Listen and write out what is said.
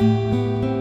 Música